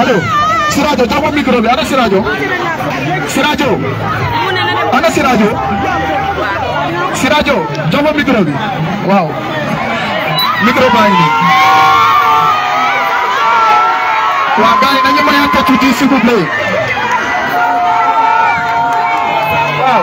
allo Sirajo jox ma micro bi ana Sirajo Sirajo ana Sirajo Sirajo jox ma micro bi waaw micro baa ngi nii waaw gars yi nañu mayaat tàccu ji s'il vous plaît waaw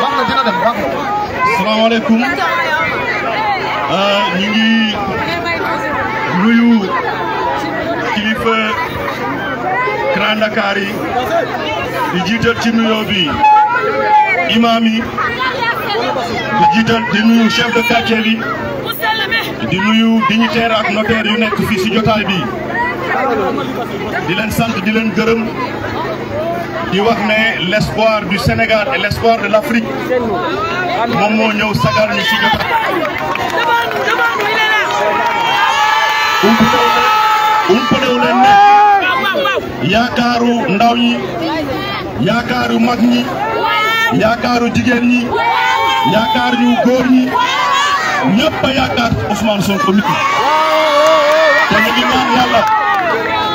baax na dina dem baax na. salaamaaleykum ñu ngi nuyu kilifa Grand Dakar yi di jiital ci nuyoo bi imaam yi di jiital di nuyu chef de quartier bi di nuyu dignitaire ak notaire yu nekk fii si jotaay bi di leen sant di leen gërëm di wax ne l'espoir du Sénégal et l'espoir de l'Afrique moom moo ñëw sagal ñu ci jot umpadewu leen ne yaakaaru ndaw ñi yaakaaru mag ñi yaakaaru jigéen ñi yaakaar ñu góor ñi ñëpp a yaakaar Ousmane Sonko nit ñi te ñu ngi ñaan yàlla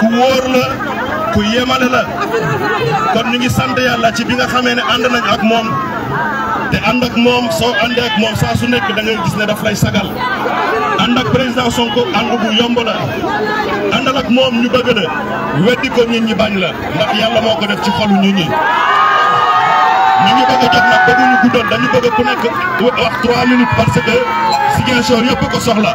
ku wóor la ku yemale la kon ñu ngi sant yàlla ci bi nga xamee ne ànd nañ ak moom te ànd ak moom soo àndee ak moom saa su nekk da ngay gis ne daf lay sagal ànd ak président Sonko ànd bu yomb la àndal ak moom ñu bëgg la weddi ko nit ñi bañ la ndax yàlla moo ko def ci xolu nit ñi. ñu ngi bëgg a jot nag bëgguñu guddal dañu bëgg ku nekk wax 3 minutes parce que Ziguinchor yëpp ko soxla.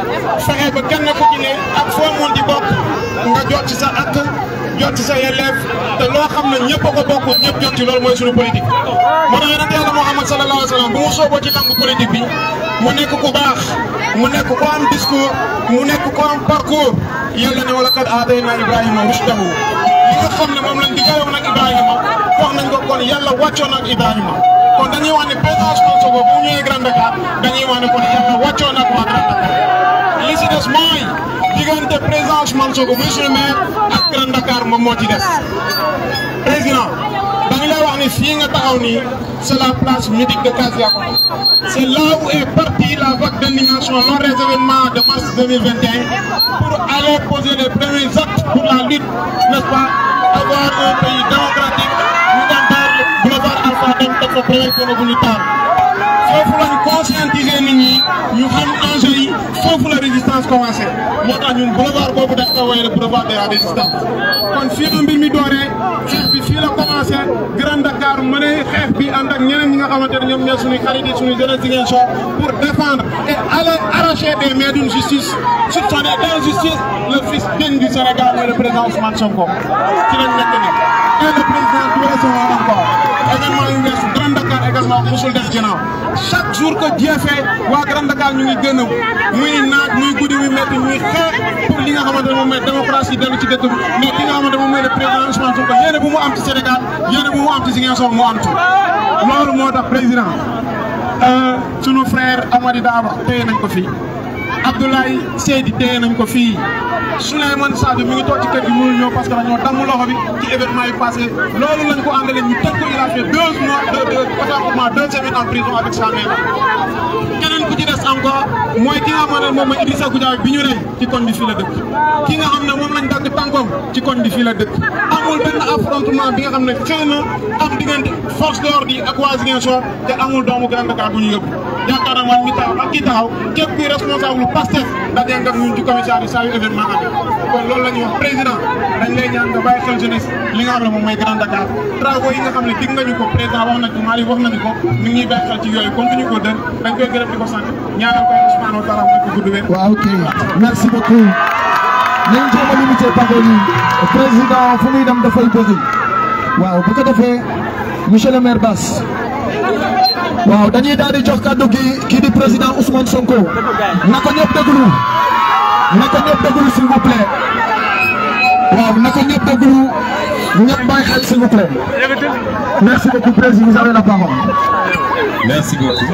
fexe ba kenn ku ci ne ak foo mun di bokk nga jot ci sa ak jot ci sa yelleef te loo xam ne ñëpp a ko bokk ñëpp jot ci loolu mooy suñu politique. moo tax yonent yàlla Muhammad sallallahu alayhi wa sallam bu mu sooboo ci nangu politique bi mu nekk ku baax mu nekk ku am discours mu nekk ku am parcours yàlla ne wala kat aatayna Ibrahima rushdahu li nga xam ne moom lañ di gërëm nag Ibrahima wax nañ ko kon yàlla wàccoon ak Ibrahima kon dañuy wax ne président Sonko bu ñëwee Grand Dakar. dañuy wax ne kon yàlla wàccoo na ko ak Dakar li si des mooy diggante président Ousmane Sonko monsieur le maire ak Grand Dakar moom moo ci des président dañu lay wax ne fii nga taxaw nii c'est la place mythique de Kasiako c'est là où est partie la vague d'indignation lors des événements de mars 2021 pour aller poser les premiers actes pour la lutte n'est-ce pas avoir un pays démocratique ñu dem vers le boulevard Alpha dem teg ko projet de bu ñu taal foofu la ñu conscientiser nit ñi ñu xam enjeu yi foofu la résistance commencé moo tax ñun boulevard boobu dañ ko woowee le boulevard de la résistance kon fii la mbir mi dooree xeex bi fii la commencé Grand Dakar mënee xeex bi ànd ak ñeneen ñi nga xamante ne ñoom ñooy suñuy xarit yi suñuy jeunes Ziguinchor pour défendre et aller arracher des mains d'une justice soupçonnée d'injustice le fils digne du Sénégal et le président Ousmane Sonko ci lañ nekk nag et le président du recevoir encore également yu weesu Grand Dakar également mosul def ginnaaw chaque jour que Dieu fait waa Grand Dakar ñu ngi gën a muy naaj muy guddi muy métti muy xeex pour li nga xamante ne moom mooy démocratie dellu ci dëkk bi mais ki nga xamante ne moom mooy le président Ousmane Sonko yéene bu mu am ci Sénégal yéene bu mu am ci Ziguinchor mu am ci loolu moo tax président sunu frère Amady Daba téye nañ ko fii Abdoulaye Seydi téye nañ ko fii Souleymane Sadio mi ngi toog ci kër gi mënul ñëw parce que dañoo damm loxo bi ci événement yi passé loolu lañ ko àndale ñu tëj ko il a fait deux mois de de pratiquement deux semaines en prison avec sa mère keneen ku ci des encore mooy ki nga xam ne moom mooy Idrissa Goudiaby bi ñu rey ci koñ bi fii la dëkk ki nga xam ne moom lañ dagg tànkoom ci koñ bi fii la dëkk amul benn affrontement bi nga xam ne xëy na am diggante force de l'ordre yi ak waa Ziguinchor te amul doomu Grand Dakar bu ñu yóbbu yaakaar naa man mi taxaw ak kii taxaw képp kuy responsable lu Pastef da dee nga ñun ci commissaire yi saa yu événement amee kon loolu la ñuy wax président dañ lay ñaan nga bàyyi xel jeunesse li nga xam ne moom mooy Grand Dakar travaux yi nga xam ne dig nga ñu ko président wax na ko Mali wax nañu ko mi ngi bàyyi xel ci yooyu comme ñu ko dën dañ koy gërëm di ko sant ñaanal ko Ousmane Ouattara mu ko gudd wér waaw ok merci beaucoup nañ jéem a limité parole yi président fu muy dem dafay bëri waaw bu ko defee monsieur le maire Bass waaw dañuy daal di jox kàddu gi kii di président Ousmane Sonko na ko ñëpp déglu na ko ñëpp déglu s'il vous plaît waaw na ko ñëpp déglu ñëpp bàyyi xel s'il vous plaît merci beaucoup président vous avez la parole. merci beaucoup.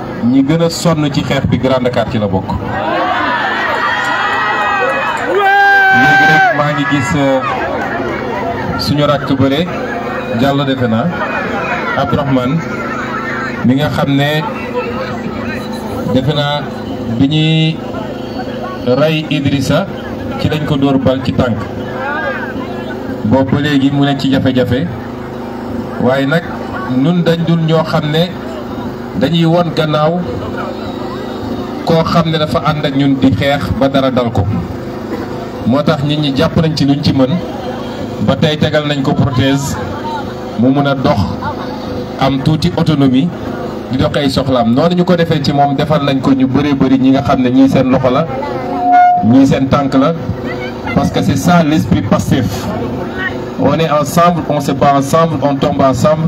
ñi gën a sonn ci xeex bi Grand Dakar ci la bokk. léegi rek maa ngi gis euh, suñu rakk bële Diallo defe naa Abdourahmane mi nga xam ne defe naa bi ñuy rey Idrissa ci lañ ko dóor bal ci tànk boobu ba léegi mu ne ci jafe-jafe waaye nag nun dañ dul ñoo xam ne. dañuy won gannaaw koo xam ne dafa ànd ak ñun di xeex ba dara dal ko moo tax nit ñi jàpp nañ ci luñ ci mën ba tey tegal nañ ko prothèse mu mun a dox am tuuti autonomie di dox ay soxlaam noonu ñu ko defee ci moom defal nañ ko ñu bëree bëri ñi nga xam ne ñii seen loxo la ñii seen tànk la parce que c'est ça l'esprit Pastef on est ensemble on se bat ensemble on tombe ensemble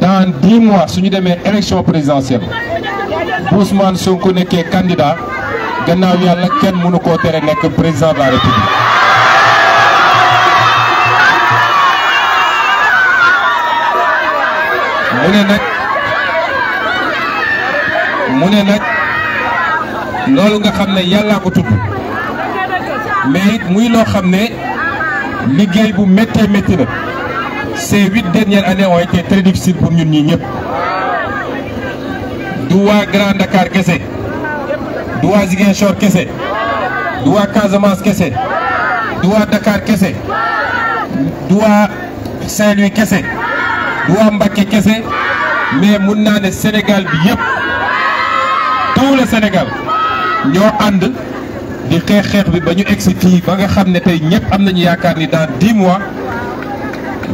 dans dix mois su ñu demee élection présidentielle bu Ousmane Sonko nekkee candidat gannaaw yàlla kenn mënu koo tere nekk président de la république. mu ne nag mu ne nag loolu nga xam ne yàllaa ko tudd mais it muy loo xam ne liggéey bu méttee métti la. ces huit dernières années ont été très difficiles pour ñun ñi ñëpp du waa Grand Dakar kese du waa Ziguinchor kese du waa Casamance kese du waa Dakar kese du waa Saint-Louis kese du waa Mbacké kese mais mun naa ne Sénégal bi yëpp tout le Sénégal ñoo ànd di xeex xeex bi ba ñu egsi fii ba nga xam ne tey ñëpp am nañu yaakaar ni dans dix mois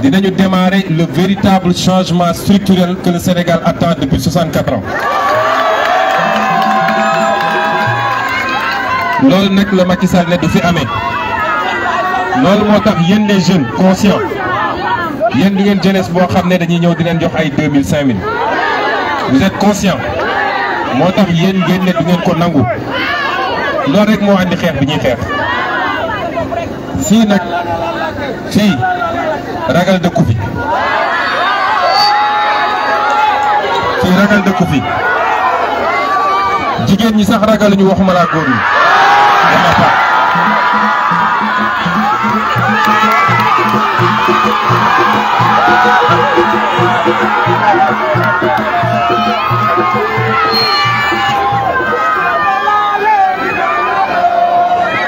dinañu démarrer le véritable changement structurel que le Sénégal attend depuis 64 ans loolu nag la Macky Sall ne du fi amee loolu moo tax yéen les jeunes conscients yéen di ngeen jeunesse boo xam ne dañuy ñëw di leen jox ay 2000 5000 vous êtes conscients moo tax yéen ngeen ne du ngeen ko nangu loolu rek moo andi xeex bi ñuy xeex. fii nag fii ragal dëkku fi fii ragal dëkku fi jigéen ñi sax ragaluñu waxuma laa góor ñi dama fa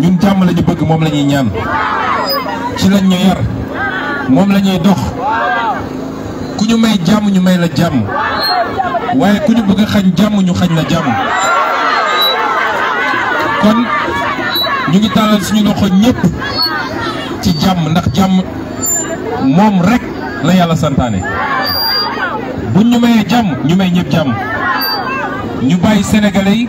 ñun jàmm la ñu bëgg moom la ñuy ñaan ci lañ ñu yar moom la ñuy dox ku ñu may jàmm ñu may la jàmm waaye ku ñu bëgg a xañ jàmm ñu xañ la jàmm kon ñu ngi tàllal suñu loxo ñëpp ci jàmm ndax jàmm moom rek la yàlla santaane buñ ñu mayee jàmm ñu may ñëpp jàmm ñu bàyyi sénégalais yi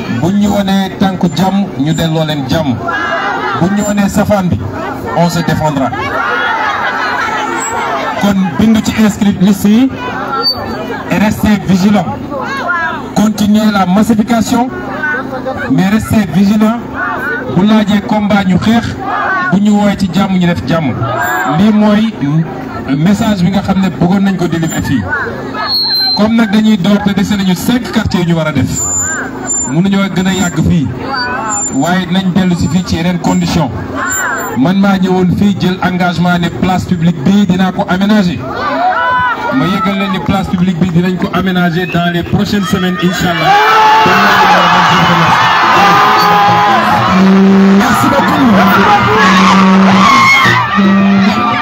buñ ñu wonee tànku jàmm ñu delloo leen jàmm buñ ñu wonee safaan bi on se défendra kon bindu ci inscrit liste yi et rester vigilant continuer la massification mais rester vigilant bu laajee combat ñu xeex bu ñu woowee ci jàmm ñu def jàmm lii mooy message bi nga xam ne bëggoon nañ ko délivrer fii comme nag dañuy door te dese nañu cinq quartiers yu ñu war a def mënuñoo gën a yàgg fii waaye nañ dellu si fii ci yeneen condition man maa ñëwoon fii jël engagement ne place publique bii dinaa ko aménager ma yëgal leen ni place publique bi dinañ ko aménager dans les prochaines semaines incha allah. merci beaucoup.